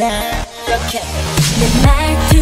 Okay.